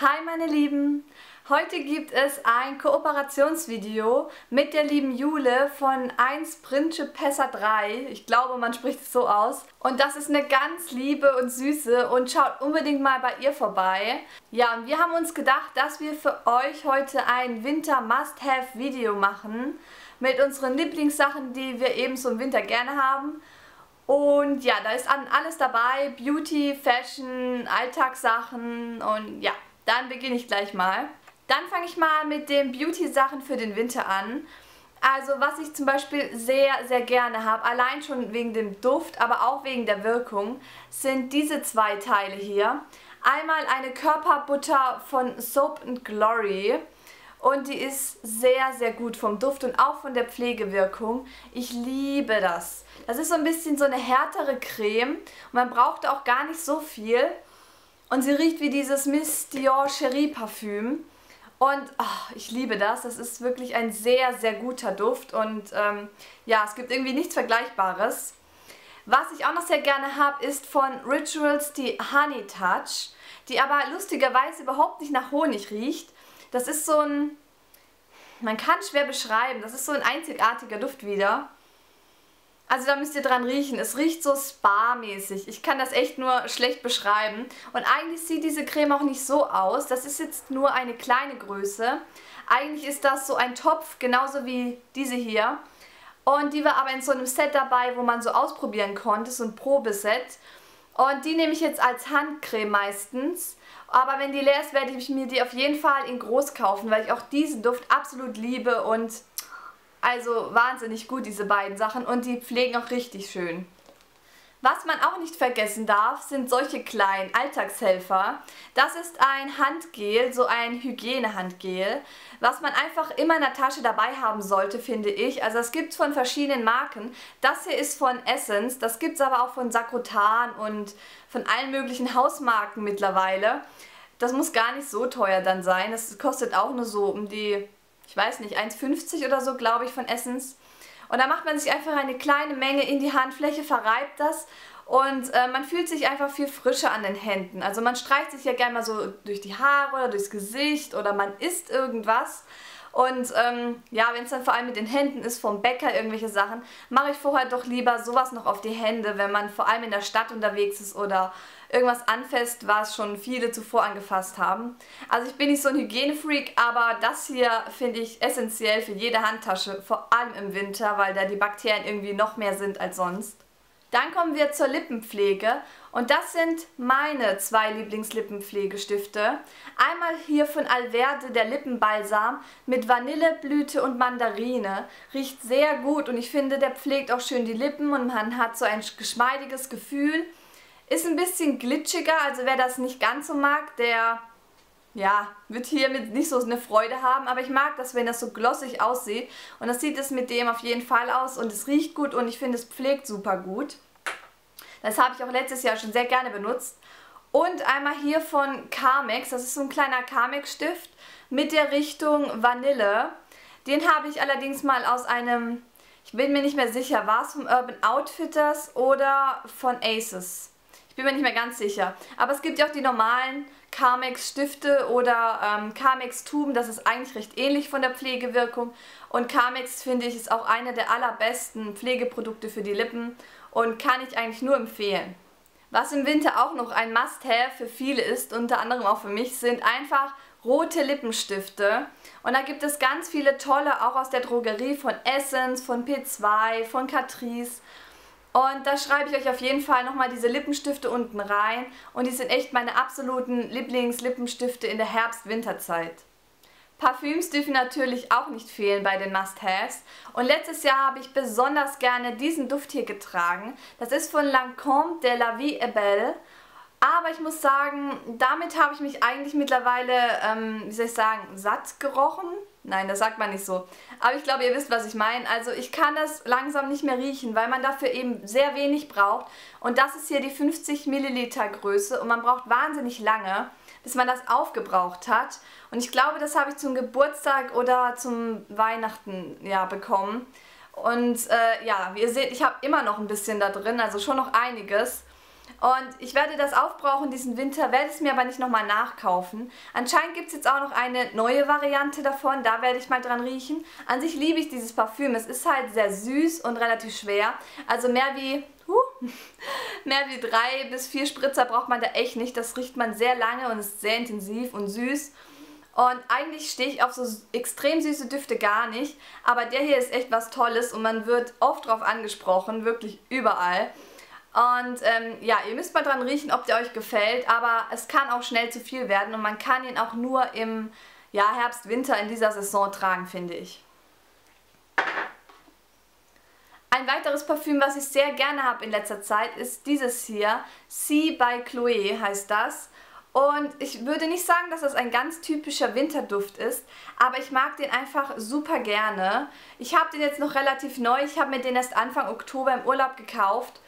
Hi meine Lieben! Heute gibt es ein Kooperationsvideo mit der lieben Jule von 1 Prinzipessa 3. Ich glaube, man spricht es so aus. Und das ist eine ganz liebe und süße und schaut unbedingt mal bei ihr vorbei. Ja, und wir haben uns gedacht, dass wir für euch heute ein Winter Must-Have Video machen mit unseren Lieblingssachen, die wir eben so im Winter gerne haben. Und ja, da ist alles dabei, Beauty, Fashion, Alltagssachen und ja, dann beginne ich gleich mal. Dann fange ich mal mit den Beauty-Sachen für den Winter an. Also was ich zum Beispiel sehr, sehr gerne habe, allein schon wegen dem Duft, aber auch wegen der Wirkung, sind diese zwei Teile hier. Einmal eine Körperbutter von Soap Glory und die ist sehr, sehr gut vom Duft und auch von der Pflegewirkung. Ich liebe das. Das ist so ein bisschen so eine härtere Creme man braucht auch gar nicht so viel. Und sie riecht wie dieses Miss Dior Cherie Parfüm. Und oh, ich liebe das. Das ist wirklich ein sehr, sehr guter Duft. Und ähm, ja, es gibt irgendwie nichts Vergleichbares. Was ich auch noch sehr gerne habe, ist von Rituals die Honey Touch. Die aber lustigerweise überhaupt nicht nach Honig riecht. Das ist so ein... Man kann schwer beschreiben. Das ist so ein einzigartiger Duft wieder. Also da müsst ihr dran riechen. Es riecht so spa-mäßig. Ich kann das echt nur schlecht beschreiben. Und eigentlich sieht diese Creme auch nicht so aus. Das ist jetzt nur eine kleine Größe. Eigentlich ist das so ein Topf, genauso wie diese hier. Und die war aber in so einem Set dabei, wo man so ausprobieren konnte, so ein Probeset. Und die nehme ich jetzt als Handcreme meistens. Aber wenn die leer ist, werde ich mir die auf jeden Fall in groß kaufen, weil ich auch diesen Duft absolut liebe und also wahnsinnig gut, diese beiden Sachen. Und die pflegen auch richtig schön. Was man auch nicht vergessen darf, sind solche kleinen Alltagshelfer. Das ist ein Handgel, so ein Hygienehandgel, was man einfach immer in der Tasche dabei haben sollte, finde ich. Also es gibt von verschiedenen Marken. Das hier ist von Essence, das gibt es aber auch von Sakrotan und von allen möglichen Hausmarken mittlerweile. Das muss gar nicht so teuer dann sein. Das kostet auch nur so um die ich weiß nicht, 1,50 oder so, glaube ich, von Essence. Und da macht man sich einfach eine kleine Menge in die Handfläche, verreibt das und äh, man fühlt sich einfach viel frischer an den Händen. Also man streicht sich ja gerne mal so durch die Haare oder durchs Gesicht oder man isst irgendwas. Und ähm, ja, wenn es dann vor allem mit den Händen ist, vom Bäcker irgendwelche Sachen, mache ich vorher doch lieber sowas noch auf die Hände, wenn man vor allem in der Stadt unterwegs ist oder irgendwas anfasst, was schon viele zuvor angefasst haben. Also ich bin nicht so ein Hygienefreak, aber das hier finde ich essentiell für jede Handtasche, vor allem im Winter, weil da die Bakterien irgendwie noch mehr sind als sonst. Dann kommen wir zur Lippenpflege und das sind meine zwei Lieblingslippenpflegestifte. Einmal hier von Alverde der Lippenbalsam mit Vanilleblüte und Mandarine. Riecht sehr gut und ich finde, der pflegt auch schön die Lippen und man hat so ein geschmeidiges Gefühl. Ist ein bisschen glitschiger, also wer das nicht ganz so mag, der ja, wird hiermit nicht so eine Freude haben, aber ich mag das, wenn das so glossig aussieht und das sieht es mit dem auf jeden Fall aus und es riecht gut und ich finde es pflegt super gut. Das habe ich auch letztes Jahr schon sehr gerne benutzt. Und einmal hier von Carmex, das ist so ein kleiner Carmex-Stift mit der Richtung Vanille. Den habe ich allerdings mal aus einem, ich bin mir nicht mehr sicher, war es vom Urban Outfitters oder von Aces bin mir nicht mehr ganz sicher. Aber es gibt ja auch die normalen Carmex Stifte oder ähm, Carmex Tuben. Das ist eigentlich recht ähnlich von der Pflegewirkung. Und Carmex finde ich ist auch eine der allerbesten Pflegeprodukte für die Lippen und kann ich eigentlich nur empfehlen. Was im Winter auch noch ein Must-Have für viele ist, unter anderem auch für mich, sind einfach rote Lippenstifte. Und da gibt es ganz viele tolle, auch aus der Drogerie, von Essence, von P2, von Catrice. Und da schreibe ich euch auf jeden Fall nochmal diese Lippenstifte unten rein. Und die sind echt meine absoluten Lieblings-Lippenstifte in der Herbst-Winterzeit. Parfüms dürfen natürlich auch nicht fehlen bei den Must-Haves. Und letztes Jahr habe ich besonders gerne diesen Duft hier getragen. Das ist von Lancôme de la Vie est Belle. Aber ich muss sagen, damit habe ich mich eigentlich mittlerweile, ähm, wie soll ich sagen, satt gerochen. Nein, das sagt man nicht so. Aber ich glaube, ihr wisst, was ich meine. Also ich kann das langsam nicht mehr riechen, weil man dafür eben sehr wenig braucht. Und das ist hier die 50 Milliliter Größe und man braucht wahnsinnig lange, bis man das aufgebraucht hat. Und ich glaube, das habe ich zum Geburtstag oder zum Weihnachten ja, bekommen. Und äh, ja, wie ihr seht, ich habe immer noch ein bisschen da drin, also schon noch einiges. Und ich werde das aufbrauchen diesen Winter, werde es mir aber nicht nochmal nachkaufen. Anscheinend gibt es jetzt auch noch eine neue Variante davon, da werde ich mal dran riechen. An sich liebe ich dieses Parfüm, es ist halt sehr süß und relativ schwer. Also mehr wie, huh, mehr wie drei bis vier Spritzer braucht man da echt nicht. Das riecht man sehr lange und ist sehr intensiv und süß. Und eigentlich stehe ich auf so extrem süße Düfte gar nicht, aber der hier ist echt was Tolles und man wird oft drauf angesprochen, wirklich überall. Und ähm, ja, ihr müsst mal dran riechen, ob der euch gefällt, aber es kann auch schnell zu viel werden und man kann ihn auch nur im ja, Herbst, Winter in dieser Saison tragen, finde ich. Ein weiteres Parfüm, was ich sehr gerne habe in letzter Zeit, ist dieses hier. Sea by Chloe heißt das. Und ich würde nicht sagen, dass das ein ganz typischer Winterduft ist, aber ich mag den einfach super gerne. Ich habe den jetzt noch relativ neu, ich habe mir den erst Anfang Oktober im Urlaub gekauft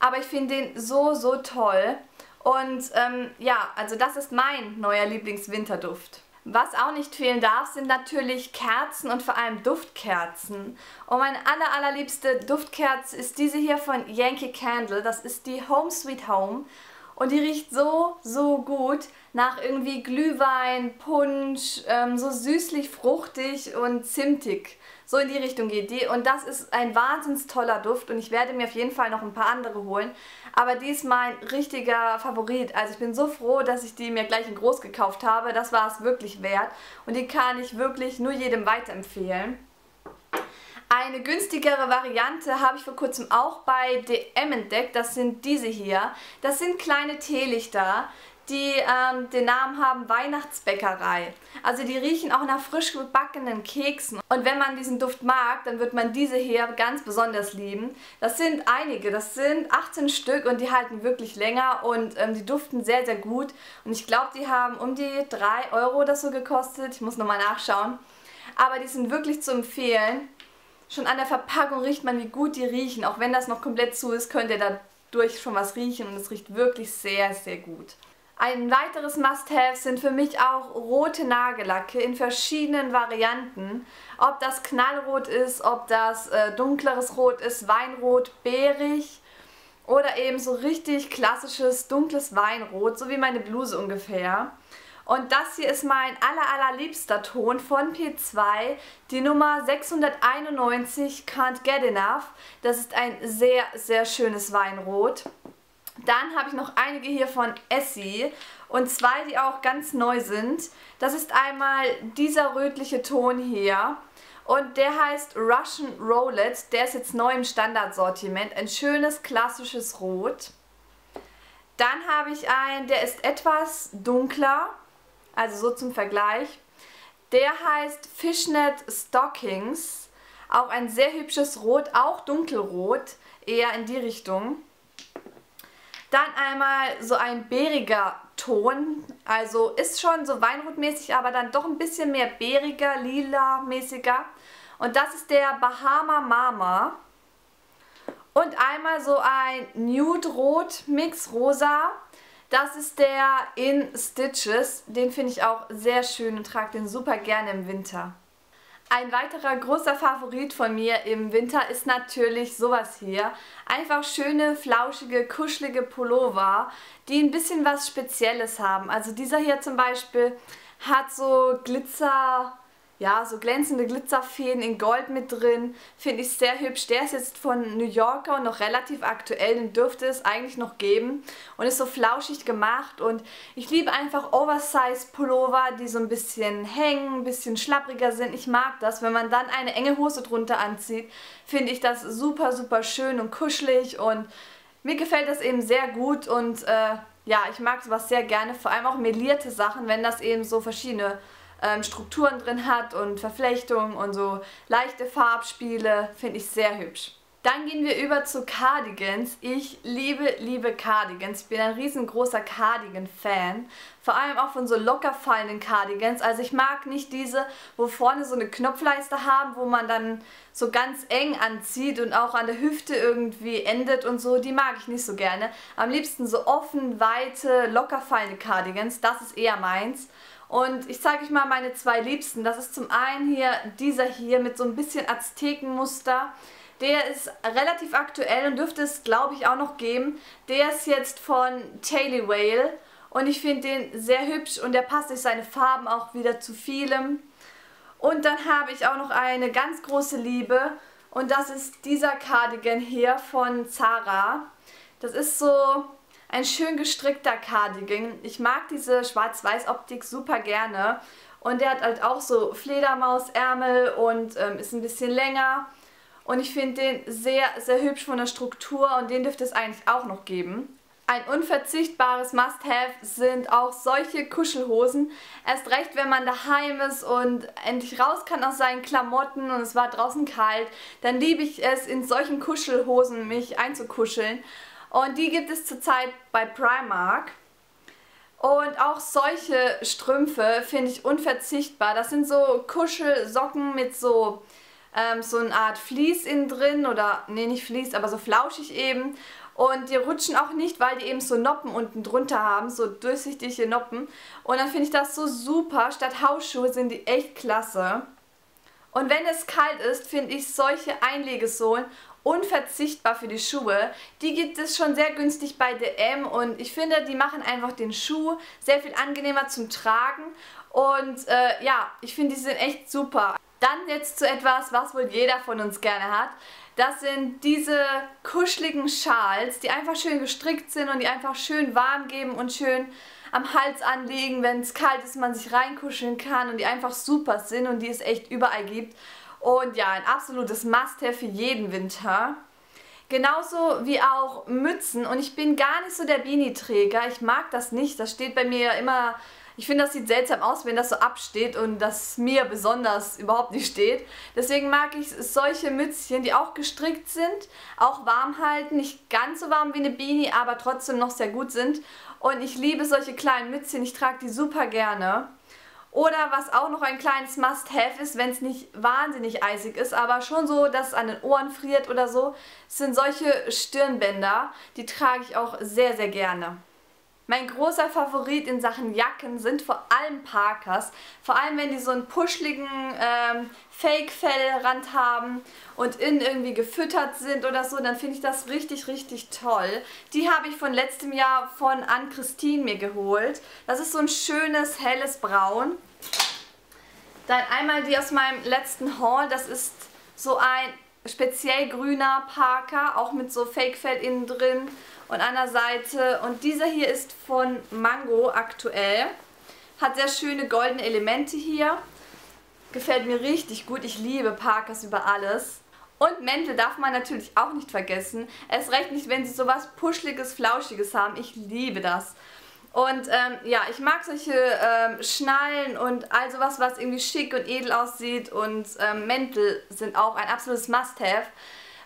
aber ich finde den so, so toll. Und ähm, ja, also das ist mein neuer Lieblingswinterduft. Was auch nicht fehlen darf, sind natürlich Kerzen und vor allem Duftkerzen. Und meine aller, allerliebste Duftkerze ist diese hier von Yankee Candle. Das ist die Home Sweet Home. Und die riecht so, so gut nach irgendwie Glühwein, Punsch, ähm, so süßlich fruchtig und zimtig. So in die Richtung geht die. Und das ist ein wahnsinnig toller Duft und ich werde mir auf jeden Fall noch ein paar andere holen. Aber die ist mein richtiger Favorit. Also ich bin so froh, dass ich die mir gleich in groß gekauft habe. Das war es wirklich wert. Und die kann ich wirklich nur jedem weiterempfehlen. Eine günstigere Variante habe ich vor kurzem auch bei DM entdeckt. Das sind diese hier. Das sind kleine Teelichter die ähm, den Namen haben Weihnachtsbäckerei. Also die riechen auch nach frisch gebackenen Keksen. Und wenn man diesen Duft mag, dann wird man diese hier ganz besonders lieben. Das sind einige, das sind 18 Stück und die halten wirklich länger und ähm, die duften sehr, sehr gut. Und ich glaube, die haben um die 3 Euro oder so gekostet. Ich muss nochmal nachschauen. Aber die sind wirklich zu empfehlen. Schon an der Verpackung riecht man, wie gut die riechen. Auch wenn das noch komplett zu ist, könnt ihr dadurch schon was riechen und es riecht wirklich sehr, sehr gut. Ein weiteres Must-Have sind für mich auch rote Nagellacke in verschiedenen Varianten. Ob das knallrot ist, ob das äh, dunkleres Rot ist, Weinrot, beerig oder eben so richtig klassisches dunkles Weinrot, so wie meine Bluse ungefähr. Und das hier ist mein aller allerliebster Ton von P2, die Nummer 691 Can't Get Enough. Das ist ein sehr, sehr schönes Weinrot. Dann habe ich noch einige hier von Essie und zwei, die auch ganz neu sind. Das ist einmal dieser rötliche Ton hier und der heißt Russian Roulette. Der ist jetzt neu im Standardsortiment. Ein schönes klassisches Rot. Dann habe ich einen, der ist etwas dunkler, also so zum Vergleich. Der heißt Fishnet Stockings. Auch ein sehr hübsches Rot, auch dunkelrot, eher in die Richtung. Dann einmal so ein beeriger Ton, also ist schon so weinrotmäßig, aber dann doch ein bisschen mehr beeriger, lila-mäßiger. Und das ist der Bahama Mama. Und einmal so ein Nude Rot Mix Rosa. Das ist der in Stitches. Den finde ich auch sehr schön und trage den super gerne im Winter. Ein weiterer großer Favorit von mir im Winter ist natürlich sowas hier. Einfach schöne, flauschige, kuschelige Pullover, die ein bisschen was Spezielles haben. Also dieser hier zum Beispiel hat so Glitzer ja, so glänzende Glitzerfäden in Gold mit drin. Finde ich sehr hübsch. Der ist jetzt von New Yorker und noch relativ aktuell. Den dürfte es eigentlich noch geben. Und ist so flauschig gemacht. Und ich liebe einfach Oversize Pullover, die so ein bisschen hängen, ein bisschen schlappriger sind. Ich mag das. Wenn man dann eine enge Hose drunter anzieht, finde ich das super, super schön und kuschelig. Und mir gefällt das eben sehr gut. Und äh, ja, ich mag sowas sehr gerne. Vor allem auch melierte Sachen, wenn das eben so verschiedene ähm, Strukturen drin hat und Verflechtungen und so leichte Farbspiele. Finde ich sehr hübsch. Dann gehen wir über zu Cardigans. Ich liebe, liebe Cardigans. Ich bin ein riesengroßer Cardigan-Fan. Vor allem auch von so locker fallenden Cardigans. Also ich mag nicht diese, wo vorne so eine Knopfleiste haben, wo man dann so ganz eng anzieht und auch an der Hüfte irgendwie endet und so. Die mag ich nicht so gerne. Am liebsten so offen, weite, locker fallende Cardigans. Das ist eher meins. Und ich zeige euch mal meine zwei Liebsten. Das ist zum einen hier dieser hier mit so ein bisschen Aztekenmuster. Der ist relativ aktuell und dürfte es, glaube ich, auch noch geben. Der ist jetzt von Taily Whale und ich finde den sehr hübsch und der passt durch seine Farben auch wieder zu vielem. Und dann habe ich auch noch eine ganz große Liebe und das ist dieser Cardigan hier von Zara. Das ist so ein schön gestrickter Cardigan. Ich mag diese Schwarz-Weiß-Optik super gerne. Und der hat halt auch so Fledermausärmel und ähm, ist ein bisschen länger. Und ich finde den sehr, sehr hübsch von der Struktur und den dürfte es eigentlich auch noch geben. Ein unverzichtbares Must-Have sind auch solche Kuschelhosen. Erst recht, wenn man daheim ist und endlich raus kann aus seinen Klamotten und es war draußen kalt, dann liebe ich es, in solchen Kuschelhosen mich einzukuscheln. Und die gibt es zurzeit bei Primark. Und auch solche Strümpfe finde ich unverzichtbar. Das sind so Kuschelsocken mit so ähm, so eine Art Vlies innen drin oder, nee nicht Vlies, aber so flauschig eben. Und die rutschen auch nicht, weil die eben so Noppen unten drunter haben, so durchsichtige Noppen. Und dann finde ich das so super. Statt Hausschuhe sind die echt klasse. Und wenn es kalt ist, finde ich solche Einlegesohlen unverzichtbar für die Schuhe. Die gibt es schon sehr günstig bei DM und ich finde, die machen einfach den Schuh sehr viel angenehmer zum Tragen. Und äh, ja, ich finde, die sind echt super. Dann jetzt zu etwas, was wohl jeder von uns gerne hat. Das sind diese kuscheligen Schals, die einfach schön gestrickt sind und die einfach schön warm geben und schön am Hals anlegen, wenn es kalt ist, man sich reinkuscheln kann und die einfach super sind und die es echt überall gibt. Und ja, ein absolutes Must-Have für jeden Winter. Genauso wie auch Mützen und ich bin gar nicht so der Beanie-Träger. Ich mag das nicht. Das steht bei mir immer ich finde, das sieht seltsam aus, wenn das so absteht und das mir besonders überhaupt nicht steht. Deswegen mag ich solche Mützchen, die auch gestrickt sind, auch warm halten. Nicht ganz so warm wie eine Beanie, aber trotzdem noch sehr gut sind. Und ich liebe solche kleinen Mützchen, ich trage die super gerne. Oder was auch noch ein kleines Must-Have ist, wenn es nicht wahnsinnig eisig ist, aber schon so, dass es an den Ohren friert oder so, sind solche Stirnbänder. Die trage ich auch sehr, sehr gerne. Mein großer Favorit in Sachen Jacken sind vor allem Parkers. Vor allem, wenn die so einen puschligen ähm, Fake-Fellrand haben und innen irgendwie gefüttert sind oder so, dann finde ich das richtig, richtig toll. Die habe ich von letztem Jahr von Ann-Christine mir geholt. Das ist so ein schönes, helles Braun. Dann einmal die aus meinem letzten Haul. Das ist so ein speziell grüner Parker, auch mit so Fake-Fell innen drin und an der Seite. Und dieser hier ist von Mango aktuell. Hat sehr schöne goldene Elemente hier. Gefällt mir richtig gut. Ich liebe Parkers über alles. Und Mäntel darf man natürlich auch nicht vergessen. Erst recht nicht, wenn sie sowas Puschliges, Flauschiges haben. Ich liebe das. Und ähm, ja, ich mag solche ähm, Schnallen und all sowas, was irgendwie schick und edel aussieht. Und ähm, Mäntel sind auch ein absolutes Must-Have.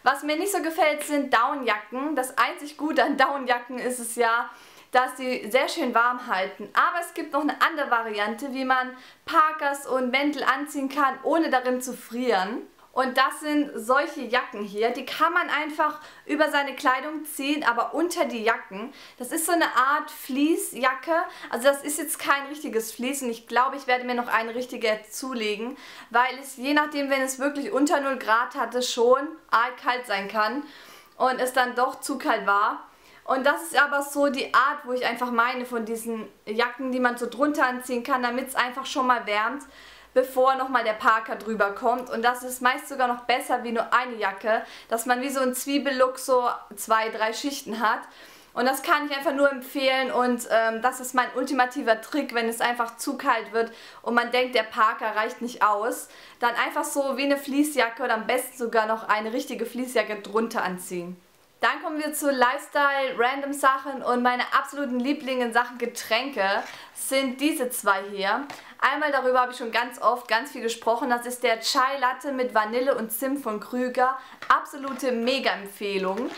Was mir nicht so gefällt, sind Downjacken. Das einzig Gute an Downjacken ist es ja, dass sie sehr schön warm halten. Aber es gibt noch eine andere Variante, wie man Parkers und Mäntel anziehen kann, ohne darin zu frieren. Und das sind solche Jacken hier. Die kann man einfach über seine Kleidung ziehen, aber unter die Jacken. Das ist so eine Art Fließjacke. Also das ist jetzt kein richtiges Fließ und ich glaube, ich werde mir noch eine richtige zulegen, weil es je nachdem, wenn es wirklich unter 0 Grad hatte, schon kalt sein kann und es dann doch zu kalt war. Und das ist aber so die Art, wo ich einfach meine von diesen Jacken, die man so drunter anziehen kann, damit es einfach schon mal wärmt bevor nochmal der Parker drüber kommt. Und das ist meist sogar noch besser wie nur eine Jacke, dass man wie so ein Zwiebellook so zwei, drei Schichten hat. Und das kann ich einfach nur empfehlen und ähm, das ist mein ultimativer Trick, wenn es einfach zu kalt wird und man denkt, der Parker reicht nicht aus. Dann einfach so wie eine Fließjacke oder am besten sogar noch eine richtige Fließjacke drunter anziehen. Dann kommen wir zu Lifestyle, Random Sachen und meine absoluten Lieblinge in Sachen Getränke sind diese zwei hier. Einmal darüber habe ich schon ganz oft ganz viel gesprochen. Das ist der Chai Latte mit Vanille und Zimt von Krüger. Absolute Mega-Empfehlung.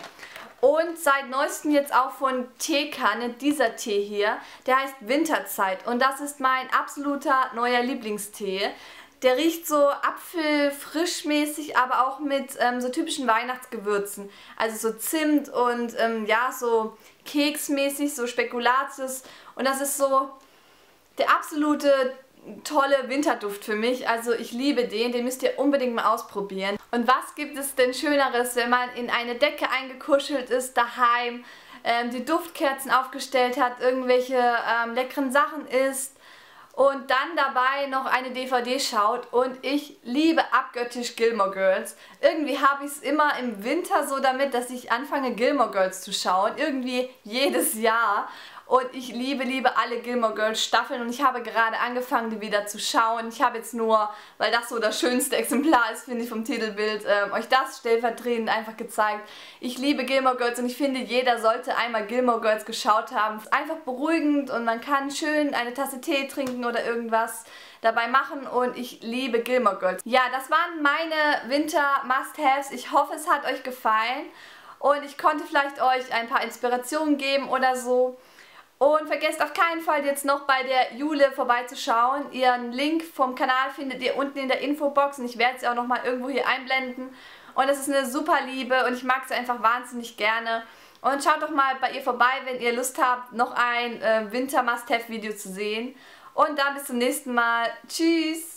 Und seit neuestem jetzt auch von Teekanne, dieser Tee hier. Der heißt Winterzeit und das ist mein absoluter neuer Lieblingstee. Der riecht so apfelfrischmäßig, aber auch mit ähm, so typischen Weihnachtsgewürzen. Also so Zimt und ähm, ja, so keksmäßig, so Spekulatius. Und das ist so der absolute tolle Winterduft für mich. Also ich liebe den, den müsst ihr unbedingt mal ausprobieren. Und was gibt es denn Schöneres, wenn man in eine Decke eingekuschelt ist, daheim, ähm, die Duftkerzen aufgestellt hat, irgendwelche ähm, leckeren Sachen isst und dann dabei noch eine DVD schaut und ich liebe abgöttisch Gilmore Girls. Irgendwie habe ich es immer im Winter so damit, dass ich anfange Gilmore Girls zu schauen, irgendwie jedes Jahr. Und ich liebe, liebe alle Gilmore Girls Staffeln und ich habe gerade angefangen, die wieder zu schauen. Ich habe jetzt nur, weil das so das schönste Exemplar ist, finde ich, vom Titelbild, ähm, euch das stellvertretend einfach gezeigt. Ich liebe Gilmore Girls und ich finde, jeder sollte einmal Gilmore Girls geschaut haben. Es ist einfach beruhigend und man kann schön eine Tasse Tee trinken oder irgendwas dabei machen und ich liebe Gilmore Girls. Ja, das waren meine Winter Must-Haves. Ich hoffe, es hat euch gefallen und ich konnte vielleicht euch ein paar Inspirationen geben oder so. Und vergesst auf keinen Fall jetzt noch bei der Jule vorbeizuschauen. Ihren Link vom Kanal findet ihr unten in der Infobox und ich werde sie auch nochmal irgendwo hier einblenden. Und es ist eine super Liebe und ich mag sie einfach wahnsinnig gerne. Und schaut doch mal bei ihr vorbei, wenn ihr Lust habt, noch ein äh, Winter-Must-Have-Video zu sehen. Und dann bis zum nächsten Mal. Tschüss!